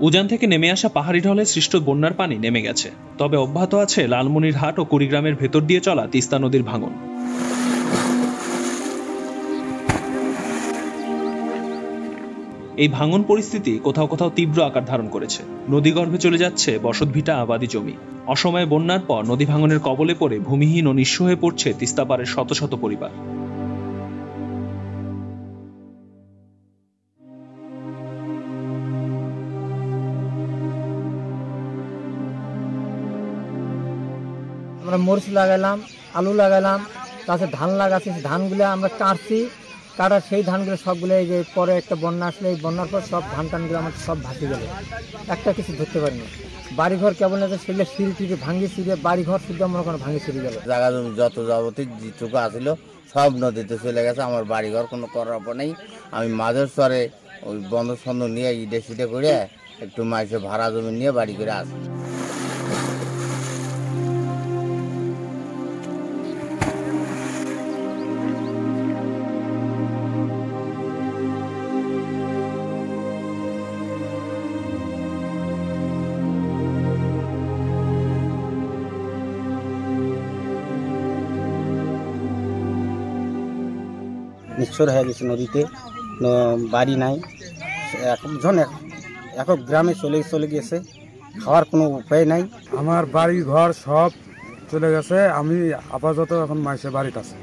উজান থেকে নেমে আসা পাহাড়ি ঢলে সৃষ্ট বন্যার পানি নেমে গেছে। তবে অব্যাহত আছে লালমনিরহাট ও কুড়িগ্রামের ভেতর দিয়ে চলা তিস্তা নদীর ভাঙন। এই ভাঙন পরিস্থিতি কোথাও কোথাও তীব্র আকার ধারণ করেছে। নদীগর্ভে চলে যাচ্ছে বসতভিটা আবাদি জমি। অসময়ে বন্যার পর নদী ভাঙনের কবলে পড়ে ভূমিহীন ও নিঃস্ব হয়ে পড়ছে তিস্তাপাড়ের শত শত পরিবার। আমরা মরিচ লাগাইলাম, আলু লাগাইলাম তাছাড়া ধান লাগাচ্ছি ধানগুলো আমরা কাটছি কাটার সেই ধানগুলো সবগুলো এই যে পরে একটা বন্যা আসলে, এই বন্যার পর সব ধান টানগুলো আমার সব ভাসে গেল। একটা কিছু ধরতে পারিনি। বাড়িঘর কেবল আছে সেগুলো সিঁড়ি টিড়ি ভাঙি সিঁড়ে, বাড়িঘর শুদ্ধ মনে করেন ভাঙি সিঁড়ি গেল। জায়গা জমি যত যাবতীয় যেটুকু আসিল সব নদীতে চলে গেছে, আমার বাড়িঘর কোনো করার পর নেই। আমি মাঝের স্তরে ওই বন্ধ সন্ধ নিয়ে ইটে সিটে করে একটু মাইসে ভাড়া জমি নিয়ে বাড়ি করে আসি। নিশ্চর হয়ে গেছে নদীতে। বাড়ি নাই। একজন এক- গ্রামে চলে চলে গেছে। খাওয়ার কোনো উপায় নাই। আমার বাড়ি ঘর সব চলে গেছে। আমি আপাতত এখন মাইসে বাড়িতে আছি।